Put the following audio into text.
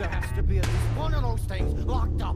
There has to be at least one of those things locked up.